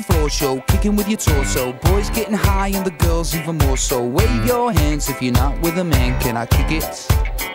the floor show, kicking with your torso. Boys getting high and the girls even more so. Wave your hands if you're not with a man. Can I kick it?